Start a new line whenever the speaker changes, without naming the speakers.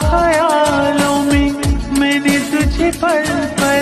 ख्यालों में मैंने तुझे पल पल